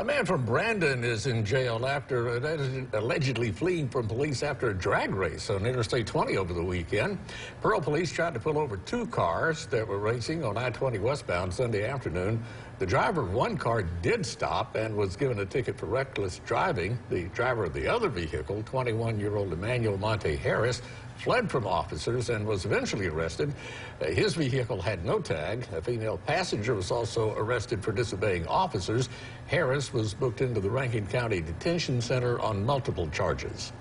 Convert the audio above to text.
A man from Brandon is in jail after uh, allegedly fleeing from police after a drag race on Interstate 20 over the weekend. Pearl police tried to pull over two cars that were racing on I-20 westbound Sunday afternoon. The driver of one car did stop and was given a ticket for reckless driving. The driver of the other vehicle, 21-year-old Emmanuel Monte Harris, fled from officers and was eventually arrested. Uh, his vehicle had no tag. A female passenger was also arrested for disobeying officers. Harris was booked into the Rankin County Detention Center on multiple charges.